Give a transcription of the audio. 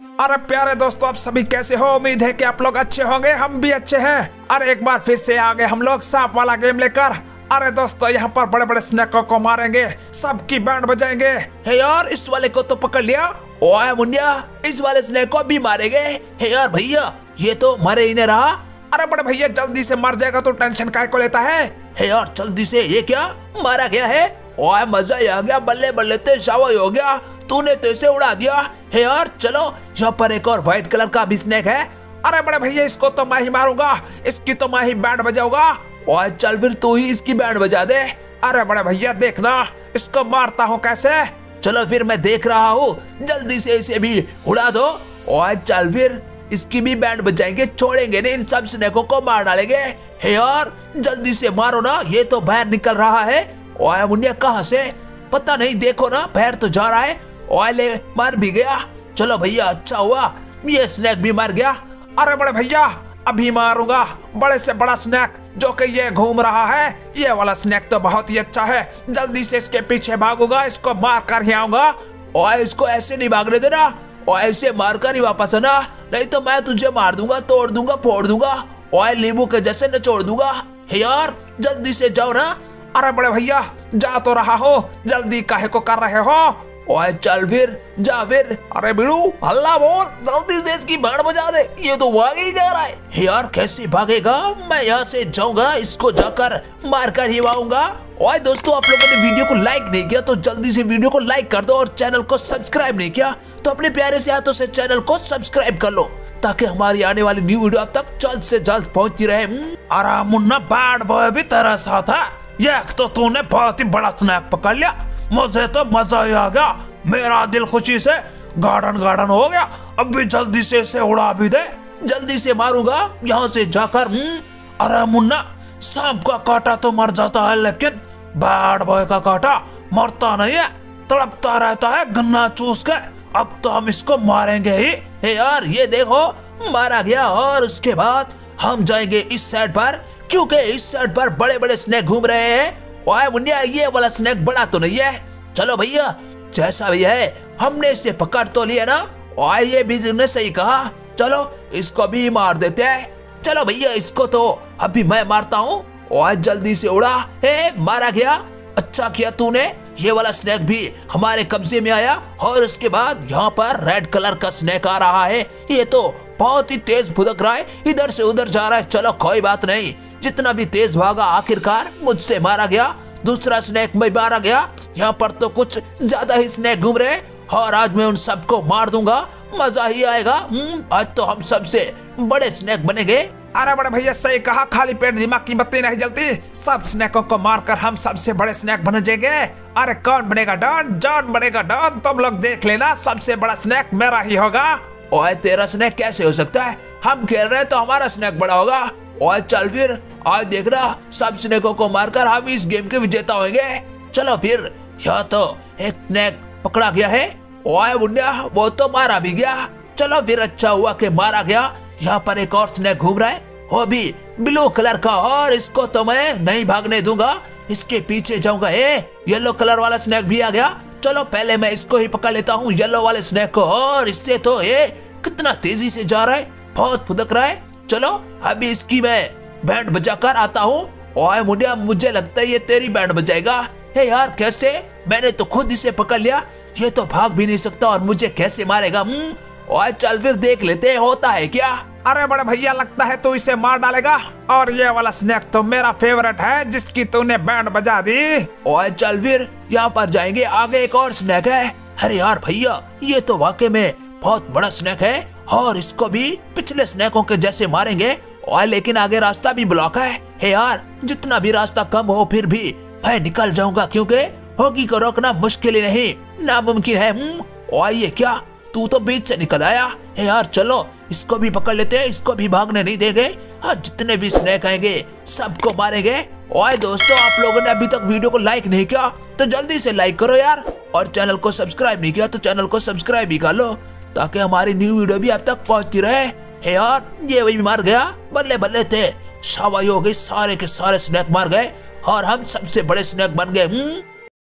अरे प्यारे दोस्तों, आप सभी कैसे हो? उम्मीद है कि आप लोग अच्छे होंगे, हम भी अच्छे हैं। अरे एक बार फिर से आ गए हम लोग, सांप वाला गेम लेकर। अरे दोस्तों, यहाँ पर बड़े बड़े स्नैकों को मारेंगे, सबकी बैंड बजाएँगे। हे यार, इस वाले को तो पकड़ लिया। ओए मुंडिया, इस वाले स्नेक को भी मारेंगे। हे यार, भैया, ये तो मरे ही नहीं रहा। अरे बड़े भैया, जल्दी से मर जाएगा तो टेंशन काय को लेता है? हे यार, जल्दी से, ये क्या? मारा गया है? ओए मज़ा ही आ गया बल्ले बल्ले ते शावा हो गया। तूने तो इसे उड़ा दिया। हे यार, चलो, यहाँ पर एक और व्हाइट कलर का भी स्नेक है। अरे बड़े भैया, इसको तो मैं ही मारूँगा। इसकी तो मैं ही बैंड बजाऊँगा। ओए, चल फिर तू ही इसकी बैंड बजा दे। अरे बड़े भैया, देखना, इसको मारता हूँ कैसे? चलो फिर मैं देख रहा हूँ। जल्दी से इसे भी उड़ा दो। ओए, चल फिर, इसकी भी बैंड बजाएँगे, छोड़ेंगे नहीं, इन सब स्नेकों को मार डालेंगे। हे यार, जल्दी से मारो ना, ये तो बाहर निकल रहा है। ओए मुंडिया कहाँ से? पता नहीं, देखो ना बाहर तो जा रहा है। ओए ले मार भी गया। चलो भैया अच्छा हुआ। ये स्नैक भी मार गया। अरे बड़े भैया, अभी मारूँगा। बड़े से बड़ा स्नैक जो कि ये घूम रहा है। ये वाला स्नैक तो बहुत ही अच्छा है। जल्दी से इसके पीछे भागूँगा, इसको मार कर ही आऊँगा। ओए, इसको ऐसे नहीं भागने देना। और ऐसे मार कर ही वापस आना। नहीं तो मैं तुझे मार दूँगा, तोड़ दूँगा, फोड़ दूँगा। ओए लींबू के जैसे न छोड़ दूँगा। हे यार, जल्दी से जाओ ना। अरे बड़े भैया, जा तो रहा हो। जल्दी काहे को कर रहे हो? ओए, चल फिर, जा फिर। अरे बिड़ू, हल्ला बोल, जल्दी से इसकी बाढ़ बजा दे। ये तो भाग ही जा रहा है। यार, कैसे भागेगा? मैं यहाँ से जाऊँगा, इसको जाकर मार कर ही आऊँगा। ओए दोस्तों, आप लोगों ने वीडियो को लाइक नहीं किया तो जल्दी से वीडियो को लाइक कर दो और चैनल को सब्सक्राइब नहीं किया तो अपने प्यारे से हाथों से चैनल को सब्सक्राइब कर लो, ताकि हमारी आने वाली न्यू वीडियो अब तक जल्द से जल्द पहुँचती रहे। अरे मुन्ना बैड बॉय भी तेरा साथ है। ये तो तूने बहुत ही बड़ा स्नैक पकड़ लिया। मुझे तो मज़ा ही आ गया। मेरा दिल खुशी से गार्डन गार्डन हो गया। अब भी जल्दी से इसे उड़ा भी दे। जल्दी से मारूँगा, यहाँ से जाकर। अरे मुन्ना, सांप का काटा तो मर जाता है, लेकिन बैड बॉय का काटा मरता नहीं है। तड़पता रहता है गन्ना चूस के। अब तो हम इसको मारेंगे ही। हे यार, ये देखो, मारा गया और उसके बाद हम जाएँगे इस साइड पर, क्योंकि इस साइड पर बड़े बड़े स्नेक घूम रहे हैं। ओए मुंडिया ये वाला स्नेक बड़ा तो नहीं है। चलो भैया, जैसा भी है, हमने इसे पकड़ तो लिया ना? ओए ये भी ने सही कहा। चलो, इसको भी मार देते हैं। चलो भैया, इसको तो अभी मैं मारता हूँ। ओए जल्दी से उड़ा। हे, मारा गया। अच्छा किया तूने। ये वाला स्नैक भी हमारे कब्जे में आया। और उसके बाद यहाँ पर रेड कलर का स्नैक आ रहा है। ये तो बहुत ही तेज भुदक रहा है। इधर से उधर जा रहा है। चलो, कोई बात नहीं। जितना भी तेज भागा आखिरकार मुझसे मारा गया दूसरा स्नैक में मारा गया। यहाँ पर तो कुछ ज़्यादा ही स्नैक घूम रहे और आज मैं उन सबको मार दूँगा मज़ा ही आएगा। हम्म, आज तो हम सबसे बड़े स्नैक बनेंगे। अरे बड़े भैया सही कहा खाली पेट दिमाग की बत्ती नहीं जलती। सब स्नैकों को मारकर हम सबसे बड़े स्नैक बन जाएँगे। अरे कौन बनेगा डॉन? जॉन बनेगा डॉन। तुम लोग देख लेना सबसे बड़ा स्नैक मेरा ही होगा। ओए तेरा स्नैक कैसे हो सकता है? हम खेल रहे हैं तो हमारा स्नैक बड़ा होगा। ओए चल फिर, आज देख रहा, सब स्नैकों को मारकर हम इस गेम के विजेता होंगे। चलो फिर, यह तो एक स्नेक पकड़ा गया है। ओए बुढ़िया वो तो मारा भी गया। चलो फिर अच्छा हुआ कि मारा गया। यहाँ पर एक और स्नेक घूम रहा है, वो भी ब्लू कलर का। और इसको तो मैं नहीं भागने दूँगा, इसके पीछे जाऊँगा। ए, येलो कलर वाला स्नेक भी आ गया। चलो पहले मैं इसको ही पकड़ लेता हूँ, येलो वाले स्नेक को। और इससे तो ये कितना तेज़ी से जा रहा है, बहुत फुदक रहा है। चलो अभी इसकी मैं बैंड बजा कर आता हूँ। ओए मुंडिया मुझे लगता है ये तेरी बैंड बजाएगा। हे यार कैसे? मैंने तो खुद इसे पकड़ लिया। ये तो भाग भी नहीं सकता और मुझे कैसे मारेगा हम्म? ओए चल फिर देख लेते होता है क्या? अरे बड़े भैया लगता है तू इसे मार डालेगा। और ये वाला स्नैक तो मेरा फेवरेट है जिसकी तूने बैंड बजा दी। ओए चल फिर यहाँ पर जाएँगे। आगे एक और स्नैक है। अरे यार भैया ये तो वाकई में बहुत बड़ा स्नैक है। और इसको भी पिछले स्नैकों के जैसे मारेंगे। और लेकिन आगे रास्ता भी ब्लॉक है। हे यार जितना भी रास्ता कम हो फिर भी मैं निकल जाऊँगा क्योंकि होगी को रोकना मुश्किल ही नहीं। नामुमकिन है हम्म, और ये क्या? तू तो बीच से निकल आया। हे यार चलो इसको भी पकड़ लेते हैं इसको भी भागने नहीं देंगे। हाँ जितने भी स्नैक आएँगे सबको मारेंगे। ओए दोस्तों आप लोगों ने अभी तक वीडियो को लाइक नहीं किया तो जल्दी से लाइक करो यार। और चैनल को सब्सक्राइब नहीं किया तो चैनल को सब्सक्राइब भी कर लो। ताकि हमारी न्यू वीडियो भी अब तक पहुँचती रहे। हे यार, ये वही मार गया? बल्ले बल्ले थे। सवाई हो गई, सारे के सारे स्नैक मार गए, और हम सबसे बड़े स्नैक बन गए हम्म?